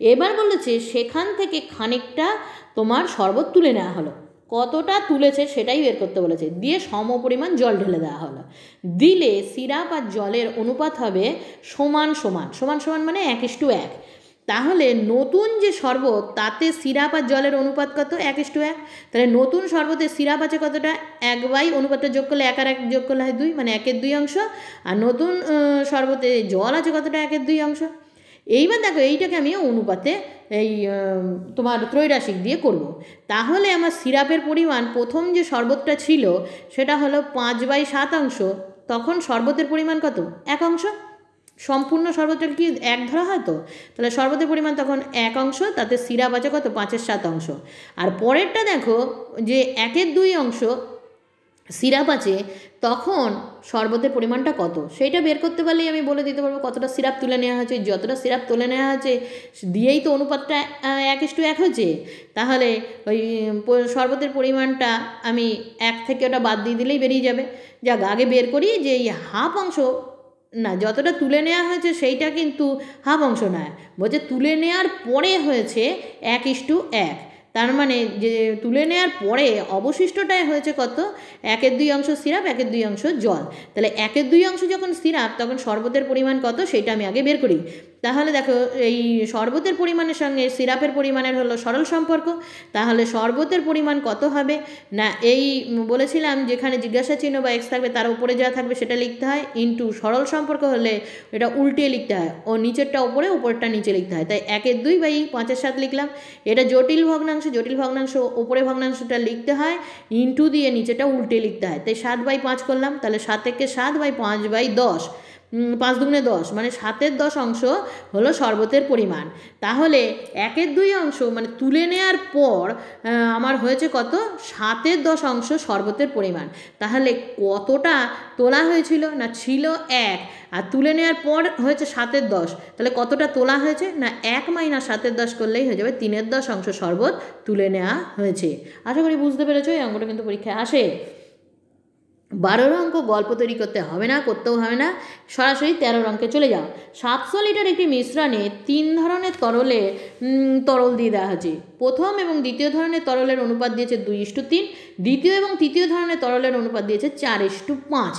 এবার বলেছে, সেখান থেকে খানিকটা তোমার শরবত তুলে নেওয়া হলো। কতটা তুলেছে সেটাই বের করতে বলেছে। দিয়ে সম পরিমাণ জল ঢেলে দেওয়া হলো। দিলে সিরাপ আর জলের অনুপাত হবে সমান সমান। সমান সমান মানে এক ইস্টু এক। তাহলে নতুন যে শরবত, তাতে সিরাপ আর জলের অনুপাত কত? এক ইস্টু এক। তাহলে নতুন শরবতে সিরাপ আছে কতটা? এক বাই অনুপাতটা যোগ করলে এক আর এক যোগ করলে হয় দুই মানে একের দুই অংশ। আর নতুন শরবতে জল আছে কতটা? একের দুই অংশ। এইবার দেখো, এইটাকে আমি অনুপাতে এই তোমার ত্রৈরাসিক দিয়ে করব। তাহলে আমার সিরাপের পরিমাণ, প্রথম যে শরবতটা ছিল, সেটা হলো পাঁচ বাই সাত অংশ। তখন শরবতের পরিমাণ কত? এক অংশ। সম্পূর্ণ শরবতটা কি এক ধরা হয় তো? তাহলে শরবতের পরিমাণ তখন এক অংশ, তাতে সিরাপ আছে কত? পাঁচের সাত অংশ। আর পরেরটা দেখো, যে একের দুই অংশ সিরাপ আছে, তখন শরবতের পরিমাণটা কত? সেইটা বের করতে পারলেই আমি বলে দিতে পারব কতটা সিরাপ তুলে নেওয়া হয়েছে। যতটা সিরাপ তুলে নেওয়া হয়েছে দিয়েই তো অনুপাতটা এক ইস্টু এক হয়েছে। তাহলে ওই শরবতের পরিমাণটা আমি এক থেকে ওটা বাদ দিয়ে দিলেই বেরিয়ে যাবে। যাক, আগে বের করি যে এই হাফ অংশ, না, যতটা তুলে নেওয়া হয়েছে সেইটা কিন্তু হাফ অংশ নয়। বলছে তুলে নেওয়ার পরে হয়েছে এক ইস্টু এক। তার মানে যে তুলে নেওয়ার পরে অবশিষ্টটায় হয়েছে কত? একের দুই অংশ সিরাপ, একের দুই অংশ জল। তাহলে একের দুই অংশ যখন সিরাপ, তখন শরবতের পরিমাণ কত? সেটা আমি আগে বের করি। তাহলে দেখো, এই শরবতের পরিমাণের সঙ্গে সিরাপের পরিমাণের হলো সরল সম্পর্ক। তাহলে শরবতের পরিমাণ কত হবে? না, এই বলেছিলাম যেখানে জিজ্ঞাসা চিহ্ন বা এক্স থাকবে, তার উপরে যা থাকবে সেটা লিখতে হয়। ইন্টু সরল সম্পর্ক হলে এটা উল্টিয়ে লিখতে হয় ও নিচেরটা উপরে উপরটা নিচে লিখতে হয়। তাই একের দুই বাই পাঁচের সাত লিখলাম। এটা জটিল ভগ্নাংশ জটিল ভগ্নাংশ ওপরে ভগ্নাংশটা লিখতে হয়। ইন্টু দিয়ে নিচেটা উল্টে লিখতে হয়। তাই সাত বাই পাঁচ করলাম। তাহলে সাত থেকে সাত বাই পাঁচ বাই দশ। পাঁচ দুগুণে দশ মানে সাতের দশ অংশ হলো শরবতের পরিমাণ। তাহলে একের দুই অংশ মানে তুলে নেওয়ার পর আমার হয়েছে কত? সাতের দশ অংশ শরবতের পরিমাণ। তাহলে কতটা তোলা হয়েছিল? না ছিল এক। আর তুলে নেওয়ার পর হয়েছে সাতের দশ। তাহলে কতটা তোলা হয়েছে? না এক মাইনাস সাতের দশ করলেই হয়ে যাবে তিনের দশ অংশ শরবত তুলে নেওয়া হয়েছে। আশা করি বুঝতে পেরেছ, এই অঙ্কটা কিন্তু পরীক্ষায় আসে। বারোর অঙ্ক গল্প তৈরি করতে হবে না, করতেও হবে না, সরাসরি তেরো অঙ্কে চলে যাও। সাতশো লিটার একটি মিশ্রণে তিন ধরনের তরলে তরল দিয়ে দেওয়া হয়েছে। প্রথম এবং দ্বিতীয় ধরনের তরলের অনুপাত দিয়েছে দুই ইস্টু তিন, দ্বিতীয় এবং তৃতীয় ধরনের তরলের অনুপাত দিয়েছে চার ইস্টু পাঁচ।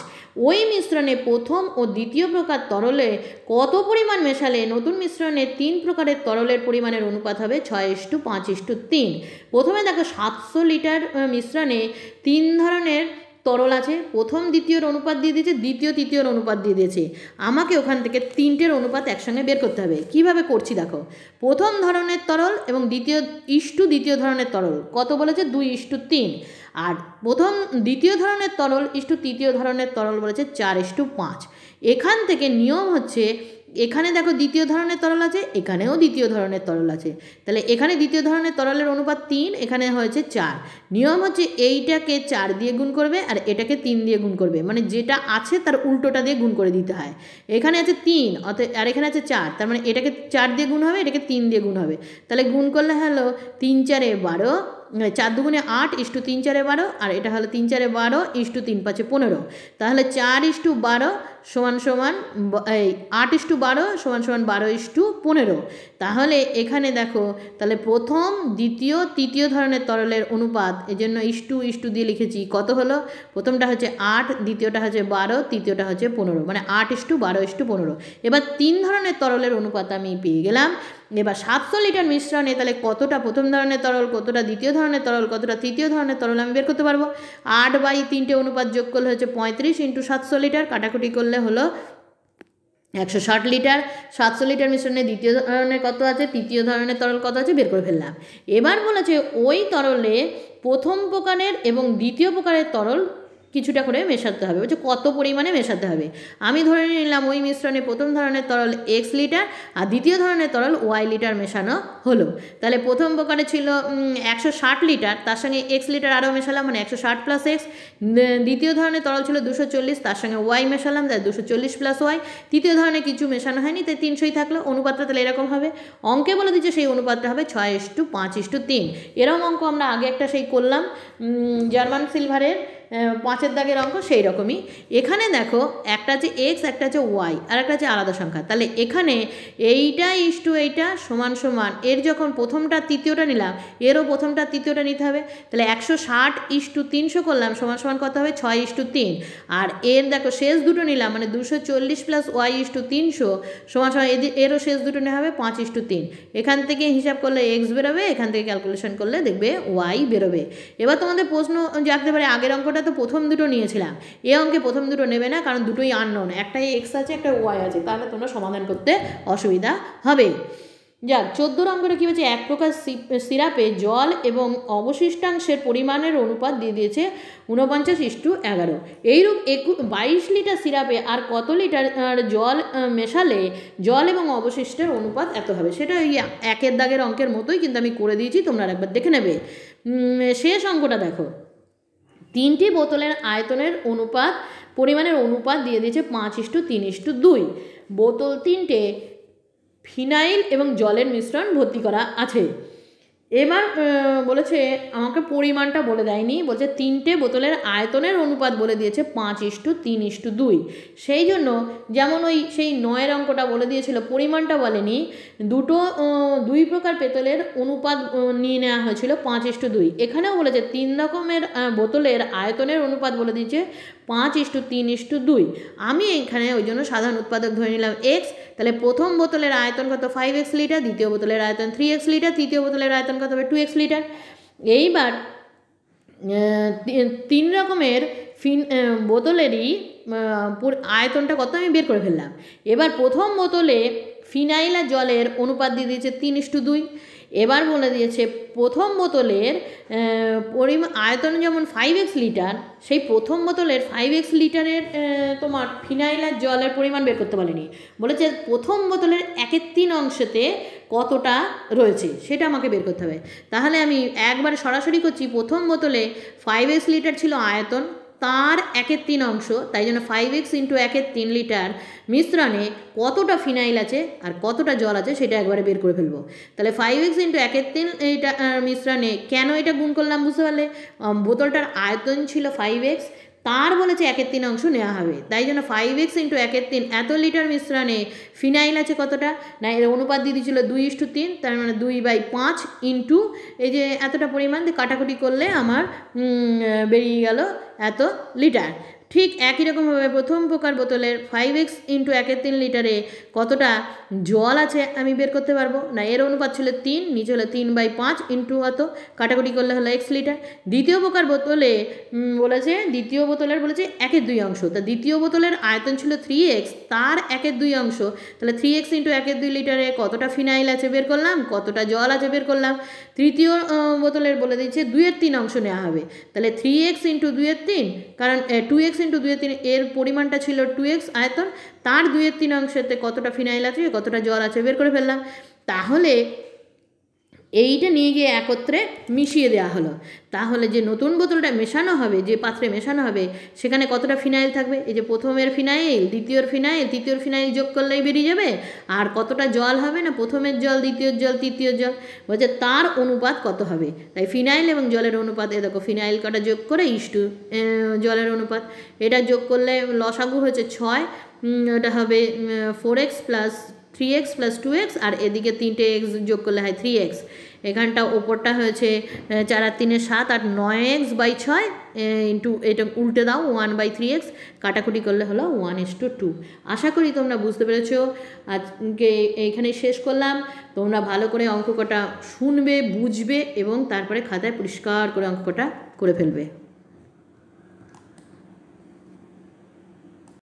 ওই মিশ্রণে প্রথম ও দ্বিতীয় প্রকার তরলে কত পরিমাণ মেশালে নতুন মিশ্রণে তিন প্রকারের তরলের পরিমাণের অনুপাত হবে ছয় ইস্টু পাঁচ ইস্টু তিন। প্রথমে দেখো সাতশো লিটার মিশ্রণে তিন ধরনের তরল আছে, প্রথম দ্বিতীয়র অনুপাত দিয়ে দিয়েছে, দ্বিতীয় তৃতীয়র অনুপাত দিয়ে দিয়েছে। আমাকে ওখান থেকে তিনটের অনুপাত একসঙ্গে বের করতে হবে। কীভাবে করছি দেখো? প্রথম ধরনের তরল এবং দ্বিতীয় ইস্টু দ্বিতীয় ধরনের তরল। কত বলেছে? দুই ইস্টু তিন। আর প্রথম দ্বিতীয় ধরনের তরল ইস্টু তৃতীয় ধরনের তরল বলেছে চার ইস্টু পাঁচ। এখান থেকে নিয়ম হচ্ছে এখানে দেখো দ্বিতীয় ধরনের তরল আছে, এখানেও দ্বিতীয় ধরনের তরল আছে। তাহলে এখানে দ্বিতীয় ধরনের তরলের অনুপাত তিন, এখানে হয়েছে চার। নিয়ম হচ্ছে এইটাকে চার দিয়ে গুণ করবে আর এটাকে তিন দিয়ে গুণ করবে। মানে যেটা আছে তার উল্টোটা দিয়ে গুণ করে দিতে হয়। এখানে আছে তিন অর্থাৎ আর এখানে আছে চার। তার মানে এটাকে চার দিয়ে গুণ হবে, এটাকে তিন দিয়ে গুণ হবে। তাহলে গুণ করলে হলো তিন চারে বারো চার দুগুণে আট ইস্টু তিন চারে বারো, আর এটা হলো তিন চারে বারো ইস্টু তিন পাঁচে পনেরো। তাহলে চার ইস্টু বারো সমান সমান এই আট ইস্টু বারো সমান সমান বারো ইস্টু পনেরো। তাহলে এখানে দেখো, তাহলে প্রথম, দ্বিতীয়, তৃতীয় ধরনের তরলের অনুপাত এই জন্য ইস্টু ইস্টু দিয়ে লিখেছি, কত হলো? প্রথমটা হচ্ছে আট, দ্বিতীয়টা হচ্ছে বারো, তৃতীয়টা হচ্ছে পনেরো মানে আট ইস্টু বারো ইস্টু পনেরো। এবার তিন ধরনের তরলের অনুপাত আমি পেয়ে গেলাম। এবার সাতশো লিটার মিশ্রণে তাহলে কতটা প্রথম ধরনের তরল, কতটা দ্বিতীয় ধরনের তরল, কতটা তৃতীয় ধরনের তরল আমি বের করতে পারব? আট বাই তিনটে অনুপাত যোগ করলে হচ্ছে পঁয়ত্রিশ ইন্টু সাতশো লিটার কাটাকুটি করলে হলো একশো ষাট লিটার। সাতশো লিটার মিশ্রণে দ্বিতীয় ধরনের কত আছে? তৃতীয় ধরনের তরল কত আছে? বের করে ফেললাম। এবার বলেছে ওই তরলে প্রথম প্রকারের এবং দ্বিতীয় প্রকারের তরল কিছুটা করে মেশাতে হবে। বলছে, কত পরিমাণে মেশাতে হবে? আমি ধরে নিলাম ওই মিশ্রণে প্রথম ধরনের তরল এক্স লিটার আর দ্বিতীয় ধরনের তরল ওয়াই লিটার মেশানো হলো। তাহলে প্রথম প্রকারে ছিল একশো ষাট লিটার তার সঙ্গে এক্স লিটার আরও মেশালাম মানে একশো ষাট প্লাস এক্স দ্বিতীয় ধরনের তরল ছিল দুশো চল্লিশ, তার সঙ্গে ওয়াই মেশালাম, তাই দুশো চল্লিশ প্লাস ওয়াই তৃতীয় ধরনের কিছু মেশানো হয়নি, তাই তিনশোই থাকল। অনুপাতটা তাহলে এরকম হবে। অঙ্কে বলে দিচ্ছে সেই অনুপাতটা হবে ছয় ইস্টু পাঁচ ইস্টু তিন। এরকম অঙ্ক আমরা আগে একটা সেই করলাম জার্মান সিলভারের। পাঁচের দাগের অঙ্ক সেই রকমই এখানে দেখো, একটা আছে এক্স একটা আছে ওয়াই আর একটা আছে আলাদা সংখ্যা। তাহলে এখানে এইটা ইস টু এইটা সমান সমান, এর যখন প্রথমটা, তৃতীয়টা নিলাম, এরও প্রথমটা, তৃতীয়টা নিতে হবে। তাহলে একশো ষাট ইস টু তিনশো করলাম, সমান সমান কত হবে? ছয় ইস টু তিন। আর এর দেখো, শেষ দুটো নিলাম মানে দুশো চল্লিশ প্লাস ওয়াই ইস টু তিনশো, সমান সমান এরও শেষ দুটো নেওয়া হবে, পাঁচ ইস টু তিন। এখান থেকে হিসাব করলে এক্স বেরোবে, এখান থেকে ক্যালকুলেশন করলে দেখবে ওয়াই বেরোবে। এবার তোমাদের প্রশ্ন জাগতে পারে আগের অঙ্কটা অঙ্কটা তো প্রথম দুটো নিয়েছিলাম। এ অঙ্কে প্রথম দুটো নেবে না, কারণ দুটোই আননোন একটা এক্স আছে, একটা ওয়াই আছে, তাহলে তোমরা সমাধান করতে অসুবিধা হবে। যাক, চোদ্দ নম্বরে কী হচ্ছে এক প্রকার সিরাপে জল এবং অবশিষ্টাংশের পরিমাণের অনুপাত দিয়ে দিয়েছে ঊনপঞ্চাশ ইস্টু এগারো। এইরূপ একু, বাইশ লিটার সিরাপে আর কত লিটার জল মেশালে জল এবং অবশিষ্টের অনুপাত এত হবে? সেটা ওই একের দাগের অঙ্কের মতোই কিন্তু আমি করে দিয়েছি, তোমরা একবার দেখে নেবে। শেষ অঙ্কটা দেখো। তিনটি বোতলের আয়তনের অনুপাত, পরিমাণের অনুপাত দিয়ে দিয়েছে পাঁচ ইস্টু তিন ইস্টু দুই। বোতল তিনটে ফিনাইল এবং জলের মিশ্রণ ভর্তি করা আছে। এবার বলেছে, আমাকে পরিমাণটা বলে দেয়নি, বলছে তিনটে বোতলের আয়তনের অনুপাত বলে দিয়েছে পাঁচ ইস্টু তিন ইস্টু দুই। সেই জন্য যেমন ওই সেই নয়ের অঙ্কটা বলে দিয়েছিল, পরিমাণটা বলেনি, দুটো দুই প্রকার পেতলের অনুপাত নিয়ে নেওয়া হয়েছিল পাঁচ ইস্টু দুই। এখানেও বলেছে তিন রকমের বোতলের আয়তনের অনুপাত বলে দিয়েছে পাঁচ ইস্টু তিন ইস্টু দুই। আমি এখানে ওই জন্য সাধারণ উৎপাদক ধরে নিলাম এক্স তাহলে প্রথম বোতলের আয়তন কত? ফাইভ এক্স লিটার দ্বিতীয় বোতলের আয়তন থ্রি এক্স লিটার তৃতীয় বোতলের আয়তন কত? হবে টু এক্স লিটার এইবার তিন রকমের ফিন বোতলেরই আয়তনটা কত? আমি বের করে ফেললাম। এবার প্রথম বোতলে ফিনাইল আর জলের অনুপাত দিয়ে দিয়েছে তিন ইস্টু দুই। এবার বলে দিয়েছে, প্রথম বোতলের পরিমাণ আয়তন যেমন ফাইভ এক্স লিটার সেই প্রথম বোতলের ফাইভ এক্স লিটারের তোমার ফিনাইল আর জলের পরিমাণ বের করতে পারেনি। বলেছে, প্রথম বোতলের একের তিন অংশেতে কতটা রয়েছে, সেটা আমাকে বের করতে হবে। তাহলে আমি একবার সরাসরি করছি, প্রথম বোতলে ফাইভ এক্স লিটার ছিল আয়তন তার একের তিন অংশ, তাই জন্য ফাইভ এক্স ইন্টু একের তিন লিটার মিশ্রণে কতটা ফিনাইল আছে আর কতটা জল আছে সেটা একবারে বের করে ফেলব। তাহলে ফাইভ এক্স ইন্টু একের তিন এইটা মিশ্রণে কেন এটা গুণ করলাম বুঝতে পারলে? বোতলটার আয়তন ছিল ফাইভ এক্স তার বলেছে একের তিন অংশ নেওয়া হবে। তাই জন্য ফাইভ এক্স ইন্টু একের তিন এত লিটার মিশ্রণে ফিনাইল আছে কতটা? না, এর অনুপাত দিয়ে দিয়েছিল দুই ইস্টু তিন, তার মানে দুই বাই পাঁচ ইন্টু এই যে এতটা পরিমাণ কাটাকুটি করলে আমার বেরিয়ে গেল এত লিটার ঠিক একই রকমভাবে প্রথম প্রকার বোতলের ফাইভ এক্স ইন্টু একের তিন লিটারে কতটা জল আছে আমি বের করতে পারব? না, এর অনুপাত ছিল তিন, নিচে হলো তিন বাই পাঁচ ইন্টু অত কাটাকুটি করলে হলো এক্স লিটার। দ্বিতীয় প্রকার বোতলে বলেছে, দ্বিতীয় বোতলের বলেছে একের দুই অংশ। তা দ্বিতীয় বোতলের আয়তন ছিল থ্রি এক্স তার একের দুই অংশ। তাহলে থ্রি এক্স ইন্টু একের দুই লিটারে কতটা ফিনাইল আছে বের করলাম? কতটা জল আছে বের করলাম? তৃতীয় বোতলের বলে দিচ্ছে দুইয়ের তিন অংশ নেওয়া হবে। তাহলে থ্রি এক্স ইন্টু দুইয়ের তিন, কারণ টু এক্স ইন্টু দুয়ের তিন, এর পরিমাণটা ছিল টু এক্স আয়তন, তার দুয়ের তিন অংশেতে কতটা ফিনাইল আছে, কতটা জল আছে, বের করে ফেললাম। তাহলে এইটা নিয়ে গিয়ে একত্রে মিশিয়ে দেওয়া হলো। তাহলে যে নতুন বোতলটা মেশানো হবে, যে পাত্রে মেশানো হবে, সেখানে কতটা ফিনাইল থাকবে? এই যে প্রথমের ফিনাইল, দ্বিতীয়র ফিনাইল, তৃতীয়র ফিনাইল যোগ করলেই বেরিয়ে যাবে? আর কতটা জল হবে না? প্রথমের জল দ্বিতীয় জল তৃতীয় জল? বলছে, তার অনুপাত কত হবে? তাই ফিনাইল এবং জলের অনুপাত এ দেখো, ফিনাইল কটা যোগ করে ইস্টু জলের অনুপাত। এটা যোগ করলে লসাগু হয়েছে ছয় ওটা হবে four x plus three x plus two x আর এদিকে তিনটে এক্স যোগ করলে হয় থ্রি এক্স এখানটা ওপরটা হয়েছে চার আর তিনে সাত আর নয় এক্স বাই ছয় ইন্টু এটা উল্টে দাও ওয়ান বাই থ্রি এক্স কাটাকুটি করলে হলো ওয়ান এস টু টু আশা করি তোমরা বুঝতে পেরেছ। আজকে এইখানে শেষ করলাম। তোমরা ভালো করে অঙ্ক কটা শুনবে, বুঝবে এবং তারপরে খাতায় পরিষ্কার করে অঙ্ক কটা করে ফেলবে।